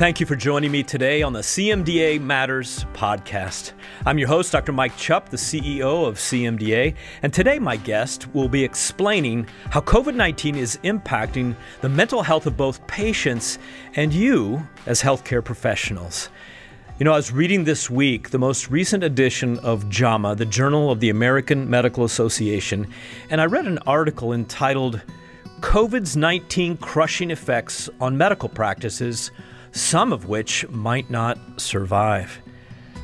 Thank you for joining me today on the CMDA Matters podcast. I'm your host, Dr. Mike Chupp, the CEO of CMDA, and today my guest will be explaining how COVID 19 is impacting the mental health of both patients and you as healthcare professionals. You know, I was reading this week the most recent edition of JAMA, the Journal of the American Medical Association, and I read an article entitled COVID's 19 Crushing Effects on Medical Practices some of which might not survive.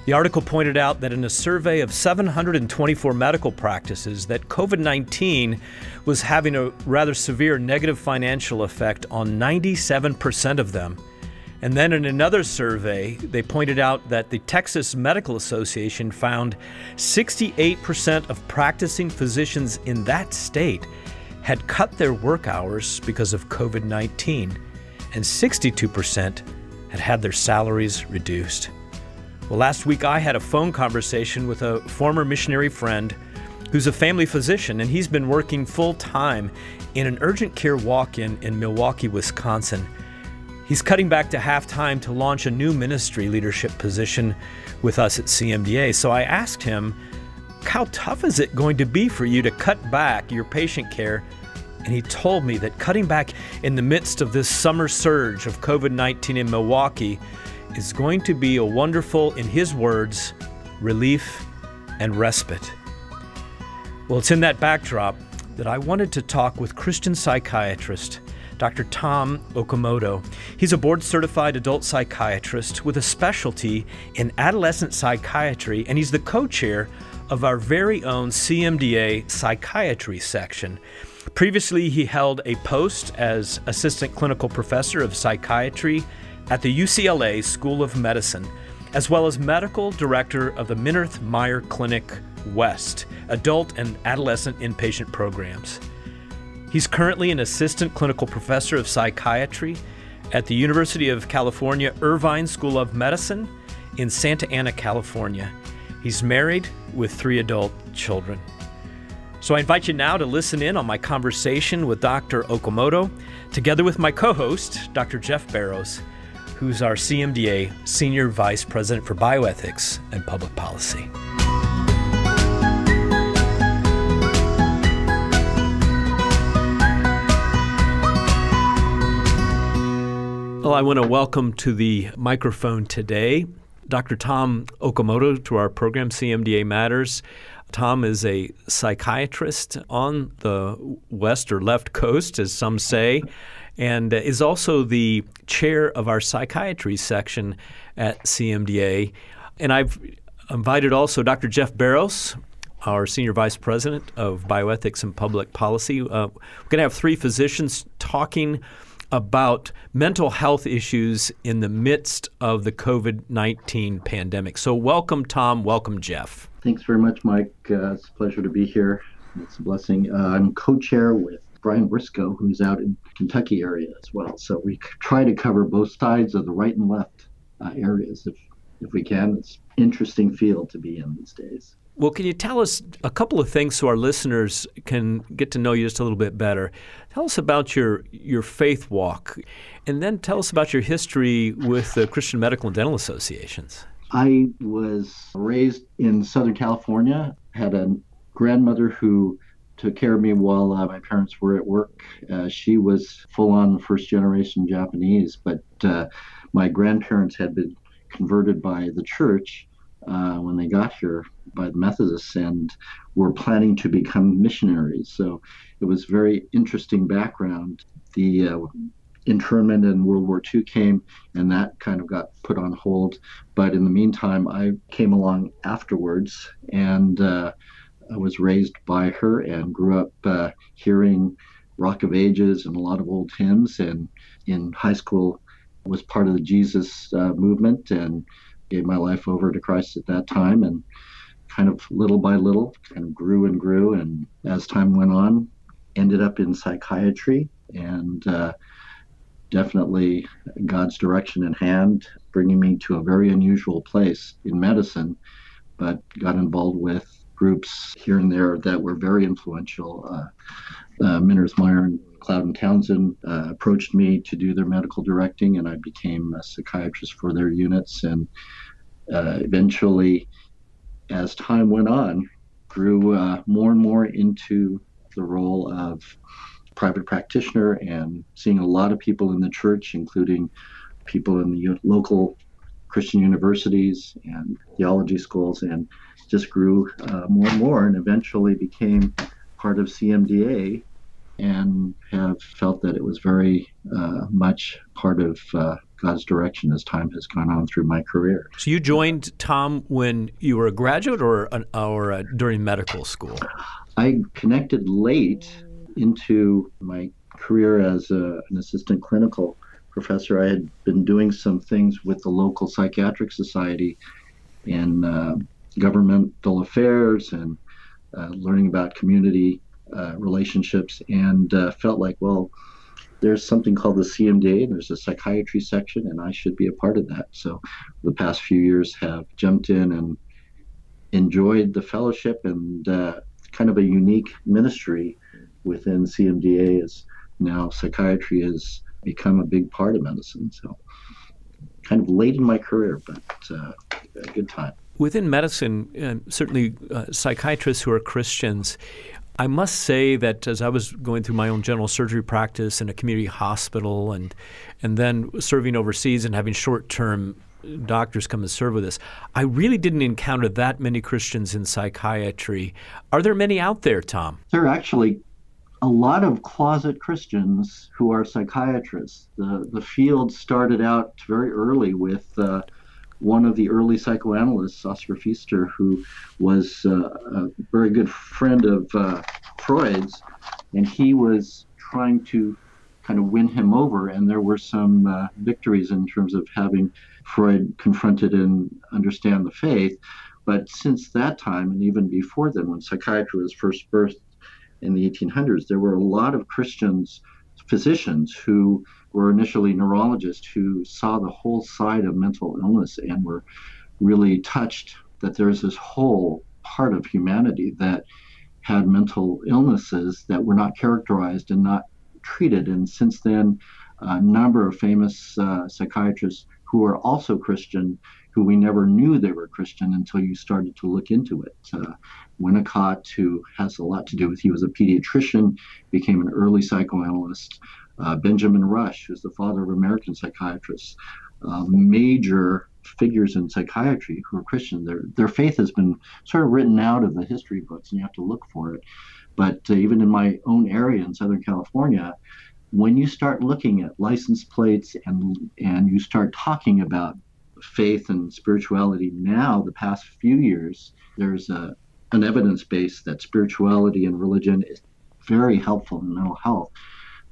The article pointed out that in a survey of 724 medical practices that COVID-19 was having a rather severe negative financial effect on 97% of them. And then in another survey, they pointed out that the Texas Medical Association found 68% of practicing physicians in that state had cut their work hours because of COVID 19, and 62% had had their salaries reduced. Well, last week I had a phone conversation with a former missionary friend who's a family physician, and he's been working full time in an urgent care walk in in Milwaukee, Wisconsin. He's cutting back to half time to launch a new ministry leadership position with us at CMDA. So I asked him, How tough is it going to be for you to cut back your patient care and he told me that cutting back in the midst of this summer surge of COVID 19 in Milwaukee is going to be a wonderful, in his words, relief and respite. Well, it's in that backdrop that I wanted to talk with Christian psychiatrist Dr. Tom Okamoto. He's a board certified adult psychiatrist with a specialty in adolescent psychiatry, and he's the co chair of our very own CMDA psychiatry section. Previously, he held a post as assistant clinical professor of psychiatry at the UCLA School of Medicine, as well as medical director of the Minirth Meier Clinic West, adult and adolescent inpatient programs. He's currently an assistant clinical professor of psychiatry at the University of California Irvine School of Medicine in Santa Ana, California. He's married with three adult children. So I invite you now to listen in on my conversation with Dr. Okamoto, together with my co host, Dr. Jeff Barrows, who's our CMDA Senior Vice President for Bioethics and Public Policy. Well, I want to welcome to the microphone today Dr. Tom Okamoto to our program, CMDA Matters. Tom is a psychiatrist on the west or left coast, as some say, and is also the chair of our psychiatry section at CMDA. And I've invited also Dr. Jeff Barrows, our Senior Vice President of Bioethics and Public Policy. Uh, we're going to have three physicians talking about mental health issues in the midst of the COVID 19 pandemic. So, welcome, Tom. Welcome, Jeff. Thanks very much, Mike. Uh, it's a pleasure to be here. It's a blessing. Uh, I'm co chair with Brian Briscoe, who's out in Kentucky area as well. So, we try to cover both sides of the right and left uh, areas if, if we can. It's interesting field to be in these days. Well, can you tell us a couple of things so our listeners can get to know you just a little bit better? Tell us about your your faith walk, and then tell us about your history with the Christian Medical and Dental Associations. I was raised in Southern California. Had a grandmother who took care of me while uh, my parents were at work. Uh, she was full on first generation Japanese, but uh, my grandparents had been converted by the church uh, when they got here by the Methodists and were planning to become missionaries. So it was very interesting background. The uh, internment in World War II came, and that kind of got put on hold. But in the meantime, I came along afterwards, and uh, I was raised by her and grew up uh, hearing Rock of Ages and a lot of old hymns. And in high school, was part of the Jesus uh, movement and gave my life over to Christ at that time and kind of little by little kind of grew and grew and as time went on ended up in psychiatry and uh, definitely God's direction in hand bringing me to a very unusual place in medicine but got involved with groups here and there that were very influential. Uh, uh, Minirth Meier and Cloud and Townsend uh, approached me to do their medical directing, and I became a psychiatrist for their units. And uh, eventually, as time went on, grew uh, more and more into the role of private practitioner and seeing a lot of people in the church, including people in the local Christian universities and theology schools, and just grew uh, more and more, and eventually became part of CMDA, and have felt that it was very uh, much part of uh, God's direction as time has gone on through my career. So you joined Tom when you were a graduate or an, or uh, during medical school? I connected late into my career as a, an assistant clinical professor. I had been doing some things with the local psychiatric society in uh, governmental affairs and uh, learning about community uh, relationships, and uh, felt like, well, there's something called the CMDA, and there's a psychiatry section, and I should be a part of that. So, the past few years have jumped in and enjoyed the fellowship and uh, kind of a unique ministry within CMDA. Is now psychiatry has become a big part of medicine. So, kind of late in my career, but uh, a good time. Within medicine, and certainly uh, psychiatrists who are Christians, I must say that as I was going through my own general surgery practice in a community hospital and and then serving overseas and having short-term doctors come and serve with us, I really didn't encounter that many Christians in psychiatry. Are there many out there, Tom? There are actually a lot of closet Christians who are psychiatrists. The the field started out very early with uh, one of the early psychoanalysts, Oscar Pfister, who was uh, a very good friend of uh, Freud's, and he was trying to kind of win him over. And there were some uh, victories in terms of having Freud confronted and understand the faith. But since that time, and even before then, when psychiatry was first birthed in the 1800s, there were a lot of Christians, physicians, who were initially neurologists who saw the whole side of mental illness and were really touched that there's this whole part of humanity that had mental illnesses that were not characterized and not treated. And since then, a number of famous uh, psychiatrists who are also Christian, who we never knew they were Christian until you started to look into it. Uh, Winnicott, who has a lot to do with, he was a pediatrician, became an early psychoanalyst uh, Benjamin Rush, who's the father of American psychiatrists, uh, major figures in psychiatry who are Christian. Their their faith has been sort of written out of the history books, and you have to look for it. But uh, even in my own area in Southern California, when you start looking at license plates and and you start talking about faith and spirituality now, the past few years, there's a an evidence base that spirituality and religion is very helpful in mental health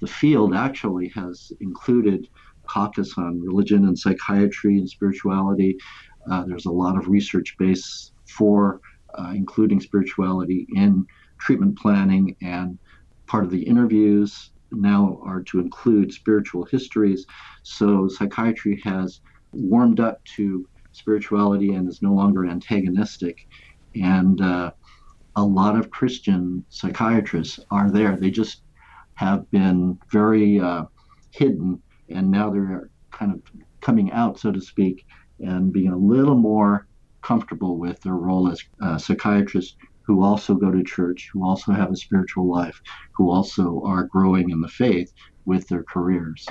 the field actually has included caucus on religion and psychiatry and spirituality. Uh, there's a lot of research base for uh, including spirituality in treatment planning, and part of the interviews now are to include spiritual histories. So psychiatry has warmed up to spirituality and is no longer antagonistic. And uh, a lot of Christian psychiatrists are there. They just have been very uh, hidden, and now they're kind of coming out, so to speak, and being a little more comfortable with their role as uh, psychiatrists who also go to church, who also have a spiritual life, who also are growing in the faith with their careers.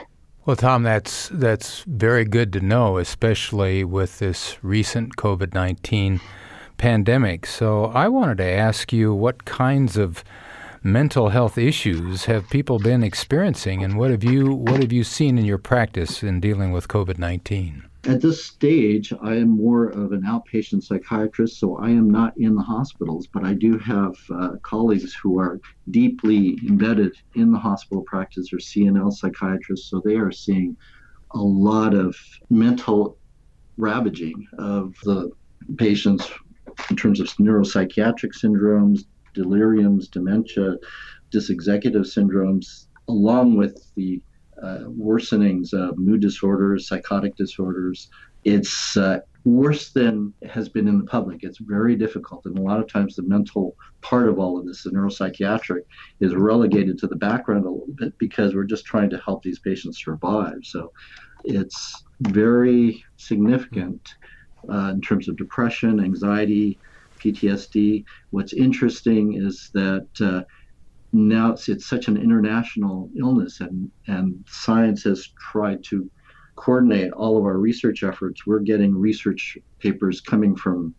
Well, Tom, that's that's very good to know, especially with this recent COVID nineteen pandemic. So, I wanted to ask you what kinds of mental health issues have people been experiencing, and what have you what have you seen in your practice in dealing with COVID nineteen? At this stage, I am more of an outpatient psychiatrist, so I am not in the hospitals, but I do have uh, colleagues who are deeply embedded in the hospital practice or CNL psychiatrists, so they are seeing a lot of mental ravaging of the patients in terms of neuropsychiatric syndromes, deliriums, dementia, dysexecutive syndromes, along with the worsenings of mood disorders, psychotic disorders. It's uh, worse than has been in the public. It's very difficult. And a lot of times the mental part of all of this, the neuropsychiatric, is relegated to the background a little bit because we're just trying to help these patients survive. So it's very significant uh, in terms of depression, anxiety, PTSD. What's interesting is that uh, now it's, it's such an international illness, and, and science has tried to coordinate all of our research efforts. We're getting research papers coming from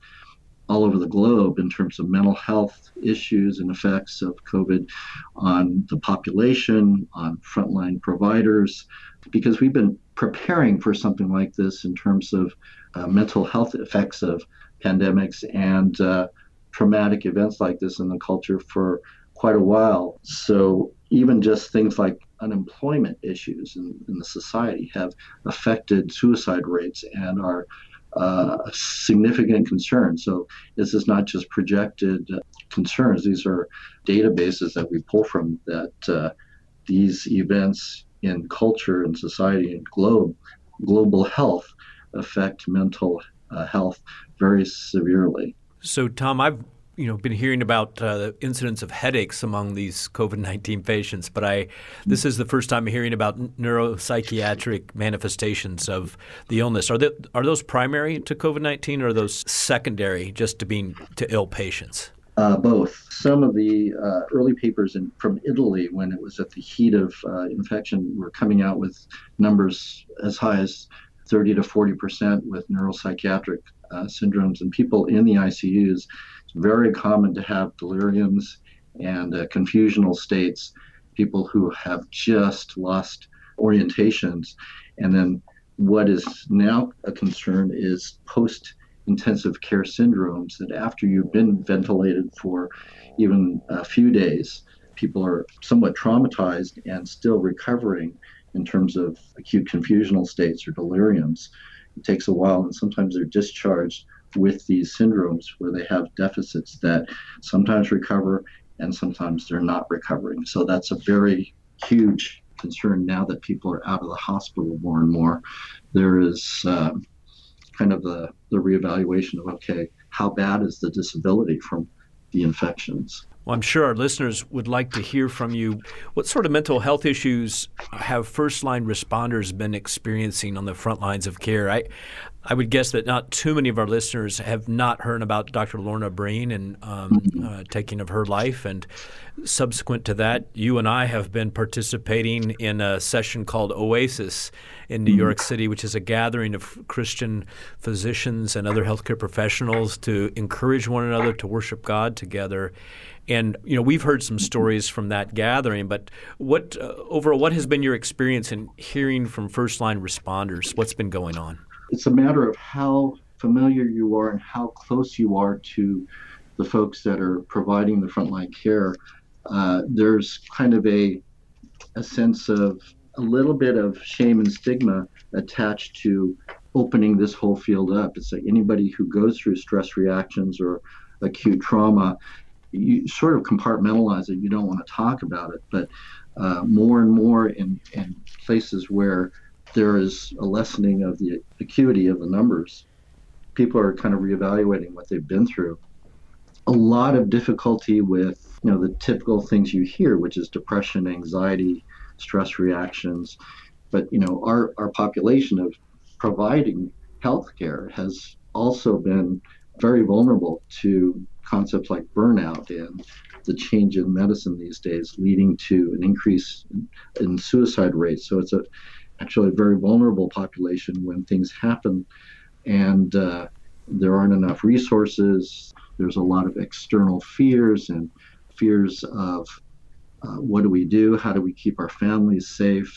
all over the globe in terms of mental health issues and effects of COVID on the population, on frontline providers, because we've been preparing for something like this in terms of uh, mental health effects of pandemics and uh, traumatic events like this in the culture for quite a while. So even just things like unemployment issues in, in the society have affected suicide rates and are uh, a significant concern. So this is not just projected concerns; these are databases that we pull from that uh, these events in culture and society and globe global health affect mental uh, health very severely. So, Tom, I've you know been hearing about uh, the incidence of headaches among these COVID nineteen patients, but I this is the first time hearing about neuropsychiatric manifestations of the illness. Are they, are those primary to COVID nineteen, or are those secondary just to being to ill patients? Uh, both. Some of the uh, early papers in, from Italy, when it was at the heat of uh, infection, were coming out with numbers as high as 30 to 40 percent with neuropsychiatric uh, syndromes and people in the ICUs very common to have deliriums and uh, confusional states, people who have just lost orientations. And then what is now a concern is post intensive care syndromes that after you've been ventilated for even a few days, people are somewhat traumatized and still recovering in terms of acute confusional states or deliriums. It takes a while, and sometimes they're discharged with these syndromes where they have deficits that sometimes recover and sometimes they're not recovering. So that's a very huge concern now that people are out of the hospital more and more. There is uh, kind of the, the reevaluation of okay, how bad is the disability from the infections? Well, I'm sure our listeners would like to hear from you. What sort of mental health issues have first line responders been experiencing on the front lines of care? I, I would guess that not too many of our listeners have not heard about Dr. Lorna Breen and um, uh, taking of her life. And subsequent to that, you and I have been participating in a session called Oasis in New mm-hmm. York City, which is a gathering of Christian physicians and other healthcare professionals to encourage one another to worship God together. And you know, we've heard some stories from that gathering, but what uh, overall, what has been your experience in hearing from first line responders? What's been going on? It's a matter of how familiar you are and how close you are to the folks that are providing the frontline care. Uh, there's kind of a a sense of a little bit of shame and stigma attached to opening this whole field up. It's like anybody who goes through stress reactions or acute trauma you sort of compartmentalize it. You don't want to talk about it, but uh, more and more in, in places where there is a lessening of the acuity of the numbers, people are kind of reevaluating what they've been through. A lot of difficulty with you know the typical things you hear, which is depression, anxiety, stress reactions. But you know our our population of providing healthcare has also been very vulnerable to concepts like burnout and the change in medicine these days leading to an increase in, suicide rates. So it's a actually a very vulnerable population when things happen and uh, there aren't enough resources. There's a lot of external fears and fears of uh, what do we do? How do we keep our families safe?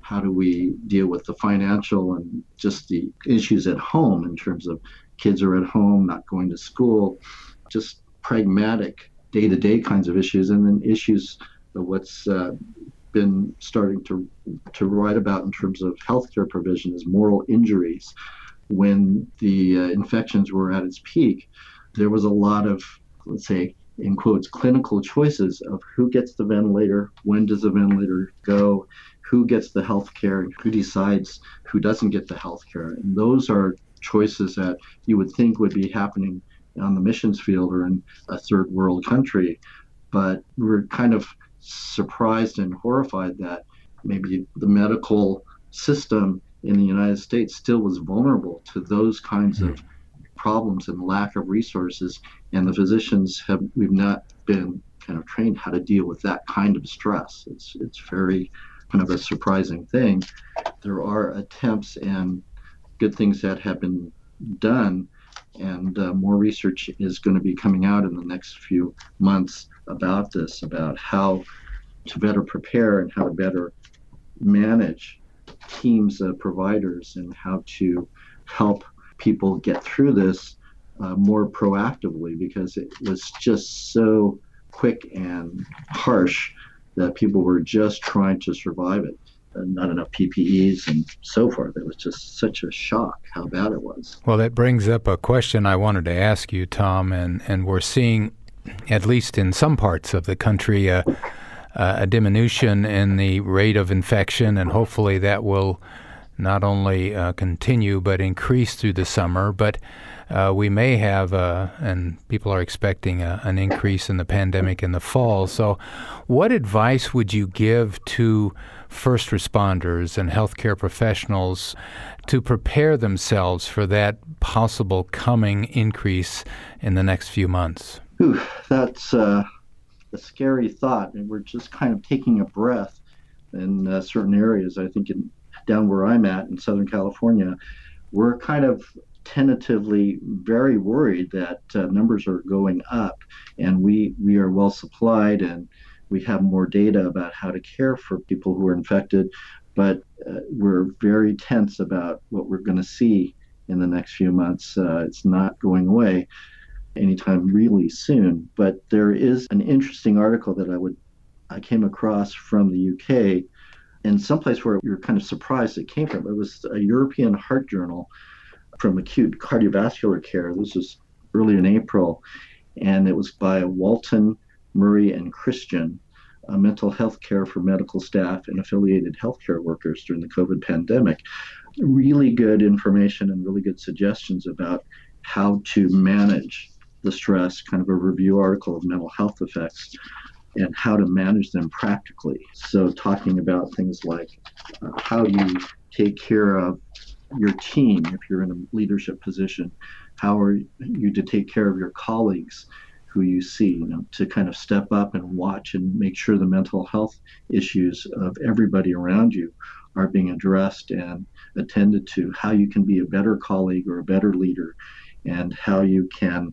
How do we deal with the financial and just the issues at home in terms of kids are at home, not going to school? just pragmatic day to day kinds of issues, and then issues of what's uh, been starting to to write about in terms of healthcare provision is moral injuries. When the uh, infections were at its peak, there was a lot of, let's say, in quotes, clinical choices of who gets the ventilator, when does the ventilator go, who gets the health care, who decides who doesn't get the health care. And those are choices that you would think would be happening on the missions field or in a third world country. But we're kind of surprised and horrified that maybe the medical system in the United States still was vulnerable to those kinds mm-hmm. of problems and lack of resources. And the physicians have, we've not been kind of trained how to deal with that kind of stress. It's, it's very kind of a surprising thing. There are attempts and good things that have been done, and uh, more research is going to be coming out in the next few months about this, about how to better prepare and how to better manage teams of providers and how to help people get through this uh, more proactively because it was just so quick and harsh that people were just trying to survive it. And not enough PPEs and so forth. It was just such a shock how bad it was. Well, that brings up a question I wanted to ask you, Tom, and, and we're seeing, at least in some parts of the country, uh, uh, a diminution in the rate of infection, and hopefully that will not only uh, continue but increase through the summer. But uh, we may have, uh, and people are expecting a, an increase in the pandemic in the fall. So, what advice would you give to first responders and healthcare professionals to prepare themselves for that possible coming increase in the next few months? Ooh, that's uh, a scary thought, and we're just kind of taking a breath in uh, certain areas. I think in, down where I'm at in Southern California, we're kind of tentatively very worried that uh, numbers are going up and we we are well supplied and we have more data about how to care for people who are infected. But uh, we're very tense about what we're going to see in the next few months. Uh, it's not going away anytime really soon. But there is an interesting article that i would i came across from the uk in some place where you're kind of surprised it came from it was a european heart journal from acute cardiovascular care. This was early in April, and it was by Walton, Murray, and Christian, mental health care for medical staff and affiliated healthcare workers during the COVID pandemic. Really good information and really good suggestions about how to manage the stress, kind of a review article of mental health effects and how to manage them practically. So, talking about things like uh, how you take care of your team if you're in a leadership position how are you to take care of your colleagues who you see you know to kind of step up and watch and make sure the mental health issues of everybody around you are being addressed and attended to how you can be a better colleague or a better leader and how you can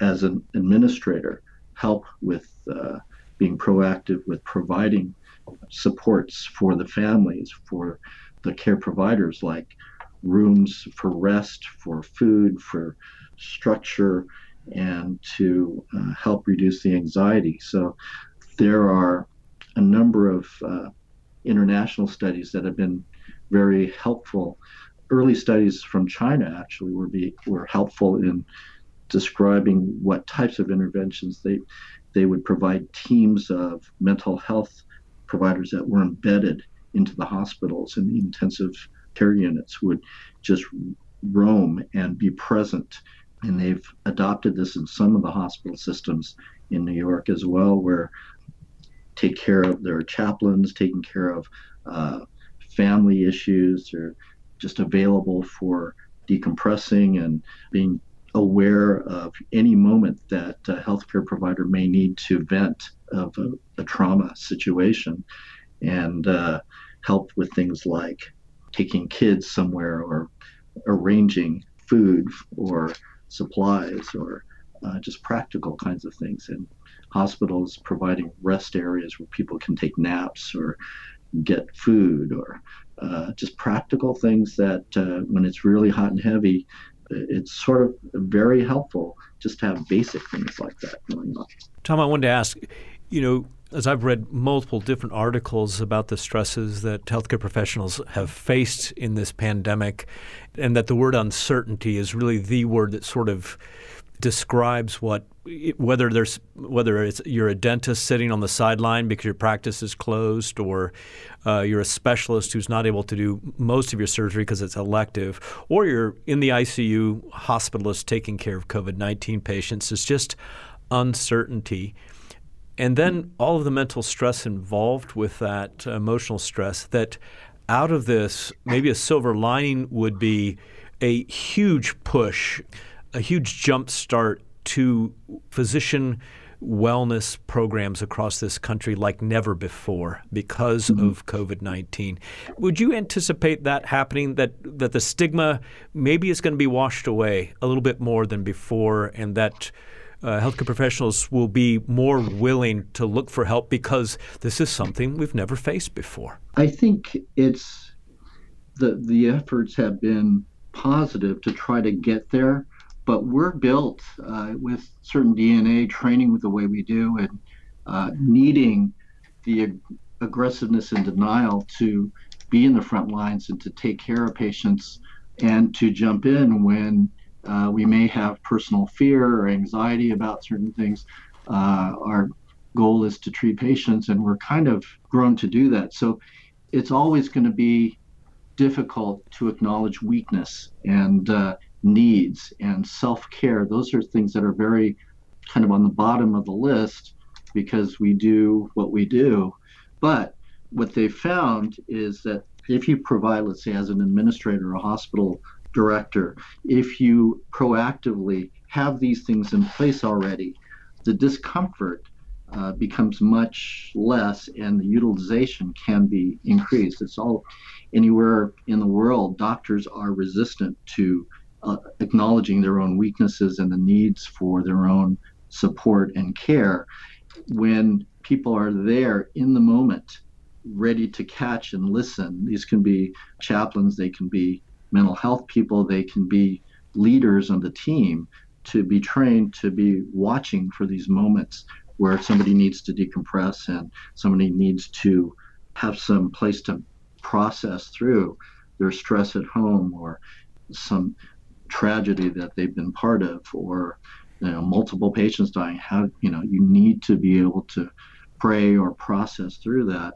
as an administrator help with uh, being proactive with providing supports for the families for the care providers like rooms for rest, for food, for structure, and to uh, help reduce the anxiety. So there are a number of uh, international studies that have been very helpful. Early studies from China actually were be, were helpful in describing what types of interventions they they would provide teams of mental health providers that were embedded into the hospitals and the intensive care units would just roam and be present. And they've adopted this in some of the hospital systems in New York as well, where take care of their chaplains, taking care of uh, family issues, or just available for decompressing and being aware of any moment that a healthcare provider may need to vent of a, a trauma situation and uh, help with things like taking kids somewhere or arranging food or supplies or uh, just practical kinds of things. And hospitals providing rest areas where people can take naps or get food or uh, just practical things that uh, when it's really hot and heavy, it's sort of very helpful just to have basic things like that going on. Tom, I wanted to ask, you know, as I've read multiple different articles about the stresses that healthcare professionals have faced in this pandemic, and that the word uncertainty is really the word that sort of describes what whether there's whether it's you're a dentist sitting on the sideline because your practice is closed, or uh, you're a specialist who's not able to do most of your surgery because it's elective, or you're in the ICU hospitalist taking care of COVID 19 patients. It's just uncertainty. And then all of the mental stress involved with that emotional stress that out of this, maybe a silver lining would be a huge push, a huge jump start to physician wellness programs across this country like never before because mm-hmm. of COVID 19. Would you anticipate that happening, that, that the stigma maybe is going to be washed away a little bit more than before, and that uh, healthcare professionals will be more willing to look for help because this is something we've never faced before? I think it's the, the efforts have been positive to try to get there but we're built uh, with certain DNA, training with the way we do, and uh, needing the ag- aggressiveness and denial to be in the front lines and to take care of patients and to jump in when uh, we may have personal fear or anxiety about certain things. Uh, our goal is to treat patients, and we're kind of grown to do that. So it's always going to be difficult to acknowledge weakness and uh, needs and self care. Those are things that are very kind of on the bottom of the list because we do what we do. But what they found is that if you provide, let's say, as an administrator, a hospital director, if you proactively have these things in place already, the discomfort uh, becomes much less and the utilization can be increased. It's all anywhere in the world, doctors are resistant to uh, acknowledging their own weaknesses and the needs for their own support and care. When people are there in the moment ready to catch and listen these can be chaplains they can be mental health people they can be leaders on the team to be trained to be watching for these moments where somebody needs to decompress and somebody needs to have some place to process through their stress at home or some tragedy that they've been part of or you know multiple patients dying how you know you need to be able to pray or process through that.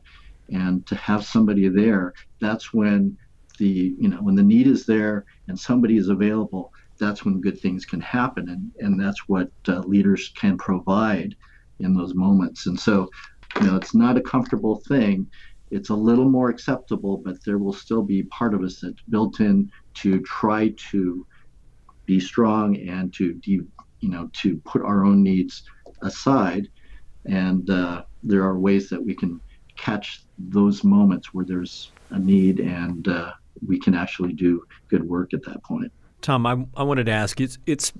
And to have somebody there that's when the you know when the need is there and somebody is available that's when good things can happen. And and that's what uh, leaders can provide in those moments. And so you know it's not a comfortable thing. It's a little more acceptable but there will still be part of us that's built in to try to be strong and to de, you know to put our own needs aside. And uh, there are ways that we can catch those moments where there's a need and uh, we can actually do good work at that point. Tom i, I wanted to ask it's, it's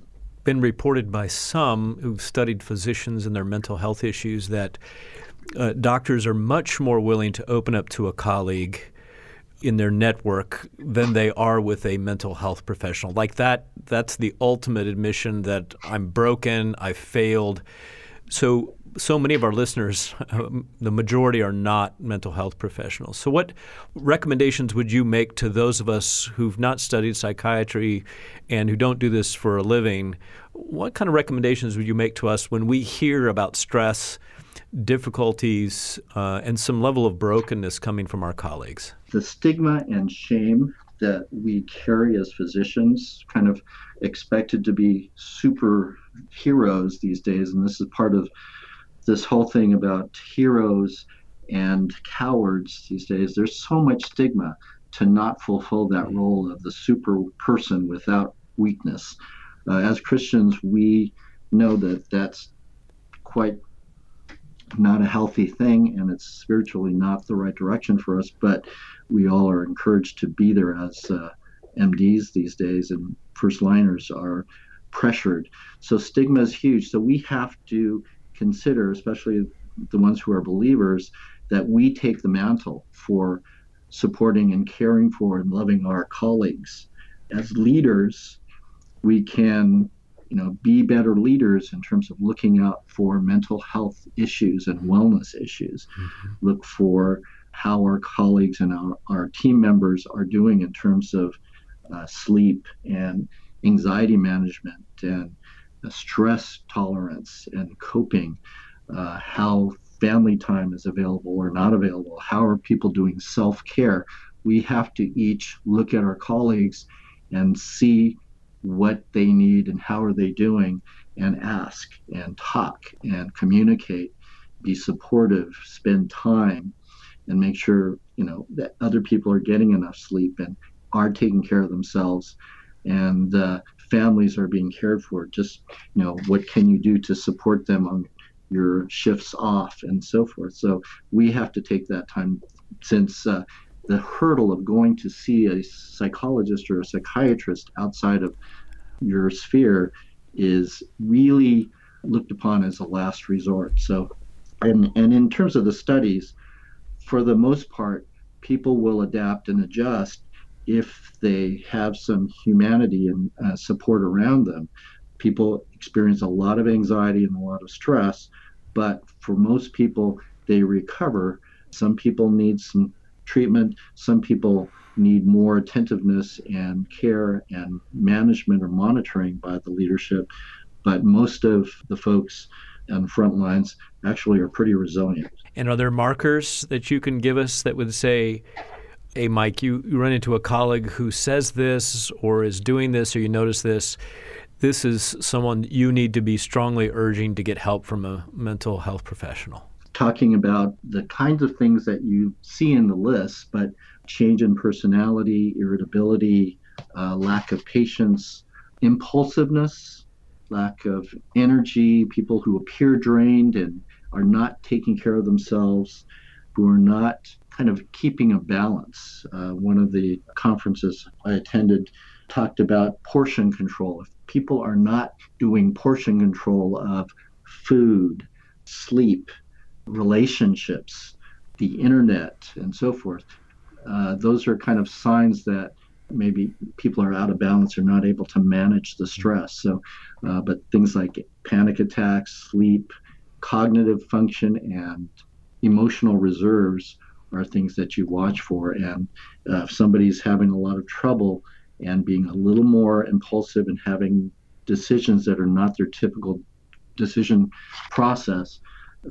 been reported by some who've studied physicians and their mental health issues that uh, doctors are much more willing to open up to a colleague in their network than they are with a mental health professional. Like that, that's the ultimate admission that I'm broken, I failed. So, so many of our listeners, um, the majority are not mental health professionals. So, what recommendations would you make to those of us who've not studied psychiatry and who don't do this for a living? What kind of recommendations would you make to us when we hear about stress? Difficulties uh, and some level of brokenness coming from our colleagues? The stigma and shame that we carry as physicians, kind of expected to be superheroes these days, and this is part of this whole thing about heroes and cowards these days. There's so much stigma to not fulfill that role of the super person without weakness. Uh, as Christians, we know that that's quite not a healthy thing and it's spiritually not the right direction for us but we all are encouraged to be there as uh, mds these days and first liners are pressured. So stigma is huge. So we have to consider especially the ones who are believers that we take the mantle for supporting and caring for and loving our colleagues. As leaders we can you know be better leaders in terms of looking out for mental health issues and wellness issues mm-hmm. look for how our colleagues and our, our team members are doing in terms of uh, sleep and anxiety management and stress tolerance and coping, uh, how family time is available or not available, how are people doing self care. We have to each look at our colleagues and see what they need and how are they doing and ask and talk and communicate be supportive spend time and make sure you know that other people are getting enough sleep and are taking care of themselves and uh, families are being cared for. Just you know what can you do to support them on your shifts off and so forth. So we have to take that time since uh, the hurdle of going to see a psychologist or a psychiatrist outside of your sphere is really looked upon as a last resort so and and in terms of the studies for the most part people will adapt and adjust if they have some humanity and uh, support around them. People experience a lot of anxiety and a lot of stress, but for most people, they recover. Some people need some treatment, some people need more attentiveness and care and management or monitoring by the leadership. But most of the folks on front lines actually are pretty resilient. And are there markers that you can give us that would say, hey, Mike, you, you run into a colleague who says this or is doing this or you notice this, this is someone you need to be strongly urging to get help from a mental health professional. Talking about the kinds of things that you see in the list, but change in personality, irritability, uh, lack of patience, impulsiveness, lack of energy, people who appear drained and are not taking care of themselves, who are not kind of keeping a balance. Uh, one of the conferences I attended talked about portion control. If people are not doing portion control of food, sleep, relationships, the internet, and so forth, uh, those are kind of signs that maybe people are out of balance or not able to manage the stress. So, uh, but things like panic attacks, sleep, cognitive function, and emotional reserves are things that you watch for. And uh, if somebody's having a lot of trouble and being a little more impulsive and having decisions that are not their typical decision process,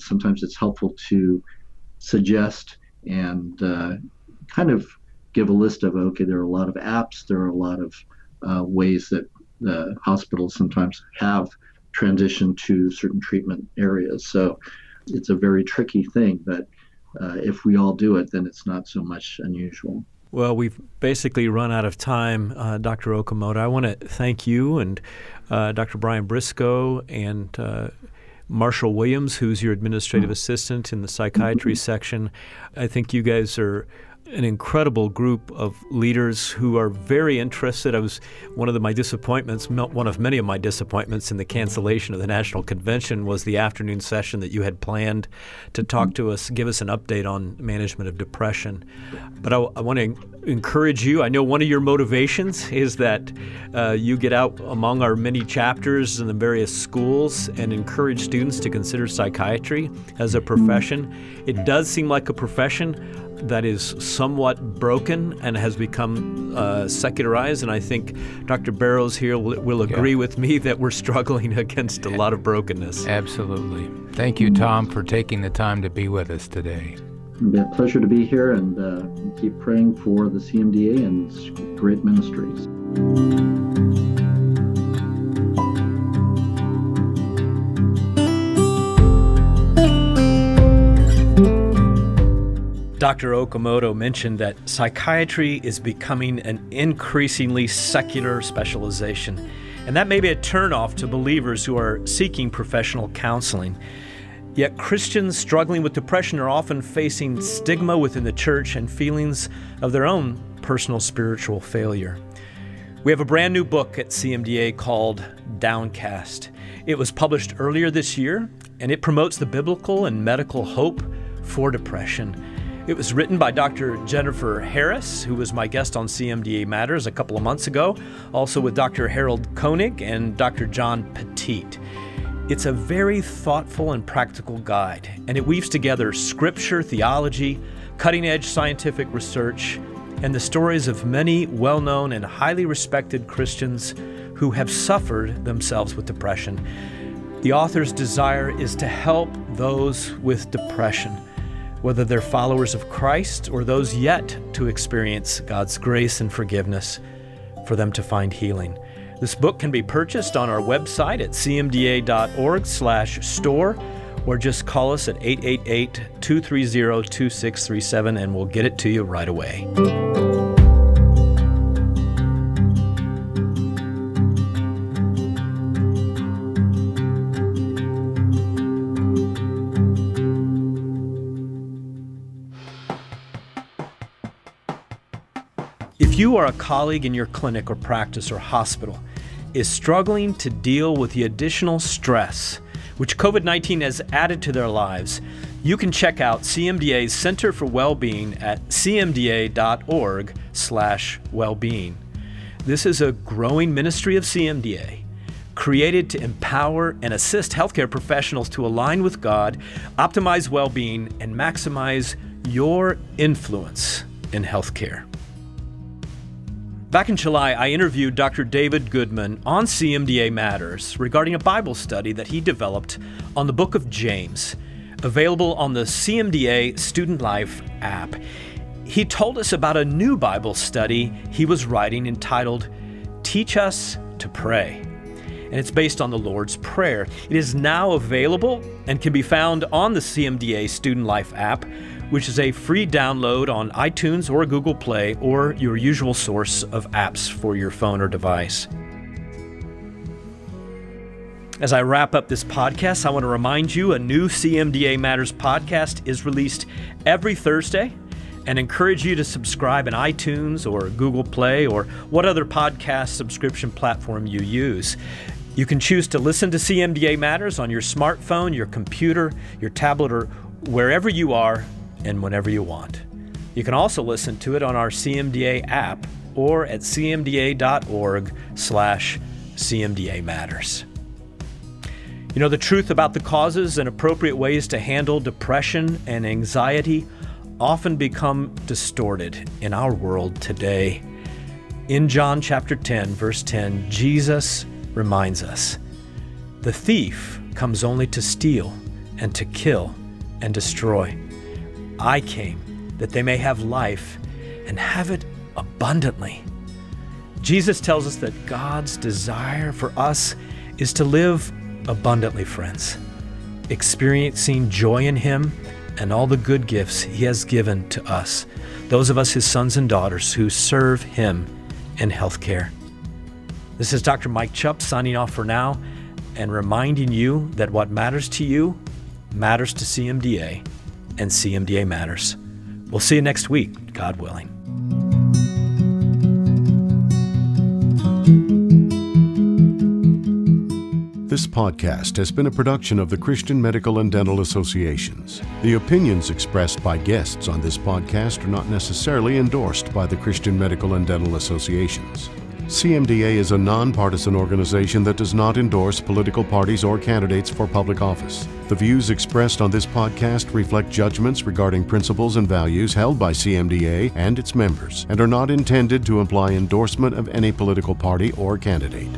sometimes it's helpful to suggest and uh, kind of give a list of okay, there are a lot of apps, there are a lot of uh, ways that the hospitals sometimes have transitioned to certain treatment areas. So it's a very tricky thing, but uh, if we all do it, then it's not so much unusual. Well, we've basically run out of time, uh, Dr. Okamoto. I want to thank you and uh, Dr. Brian Briscoe and uh, Marshall Williams, who's your administrative mm-hmm. assistant in the psychiatry section. I think you guys are an incredible group of leaders who are very interested. I was one of the, my disappointments, one of many of my disappointments in the cancellation of the national convention was the afternoon session that you had planned to talk to us, give us an update on management of depression. But I, I want to encourage you. I know one of your motivations is that uh, you get out among our many chapters in the various schools and encourage students to consider psychiatry as a profession. It does seem like a profession that is somewhat broken and has become uh, secularized. And I think Dr. Barrows here will, will agree yeah. with me that we're struggling against a lot of brokenness. Absolutely. Thank you, Tom, for taking the time to be with us today. It's a pleasure to be here and uh, keep praying for the CMDA and great ministries. Dr. Okamoto mentioned that psychiatry is becoming an increasingly secular specialization, and that may be a turnoff to believers who are seeking professional counseling. Yet Christians struggling with depression are often facing stigma within the church and feelings of their own personal spiritual failure. We have a brand new book at CMDA called Downcast. It was published earlier this year, and it promotes the biblical and medical hope for depression. It was written by Dr. Jennifer Harris, who was my guest on CMDA Matters a couple of months ago, also with Dr. Harold Koenig and Dr. John Peteet. It's a very thoughtful and practical guide, and it weaves together scripture, theology, cutting edge scientific research, and the stories of many well known and highly respected Christians who have suffered themselves with depression. The author's desire is to help those with depression, whether they're followers of Christ or those yet to experience God's grace and forgiveness, for them to find healing. This book can be purchased on our website at cmda.org/store or just call us at 888-230-2637 and we'll get it to you right away. If you are a colleague in your clinic or practice or hospital is struggling to deal with the additional stress which COVID 19 has added to their lives, you can check out CMDA's Center for Wellbeing at cmda.org/slash wellbeing. This is a growing ministry of CMDA created to empower and assist healthcare professionals to align with God, optimize well being, and maximize your influence in healthcare. Back in July, I interviewed Dr. David Goodman on CMDA Matters regarding a Bible study that he developed on the book of James, available on the CMDA Student Life app. He told us about a new Bible study he was writing entitled Teach Us to Pray. And it's based on the Lord's Prayer. It is now available and can be found on the CMDA Student Life app which is a free download on iTunes or Google Play or your usual source of apps for your phone or device. As I wrap up this podcast, I want to remind you a new CMDA Matters podcast is released every Thursday and encourage you to subscribe in iTunes or Google Play or what other podcast subscription platform you use. You can choose to listen to CMDA Matters on your smartphone, your computer, your tablet, or wherever you are and whenever you want. You can also listen to it on our CMDA app or at cmda.org slash cmda matters. You know, the truth about the causes and appropriate ways to handle depression and anxiety often become distorted in our world today. In John chapter 10, verse 10, Jesus reminds us the thief comes only to steal and to kill and destroy. I came that they may have life and have it abundantly. Jesus tells us that God's desire for us is to live abundantly, friends, experiencing joy in Him and all the good gifts He has given to us, those of us, His sons and daughters who serve Him in healthcare. This is Dr. Mike Chupp signing off for now and reminding you that what matters to you matters to CMDA and CMDA Matters. We'll see you next week, God willing. This podcast has been a production of the Christian Medical and Dental Associations. The opinions expressed by guests on this podcast are not necessarily endorsed by the Christian Medical and Dental Associations. CMDA is a nonpartisan organization that does not endorse political parties or candidates for public office. The views expressed on this podcast reflect judgments regarding principles and values held by CMDA and its members and are not intended to imply endorsement of any political party or candidate.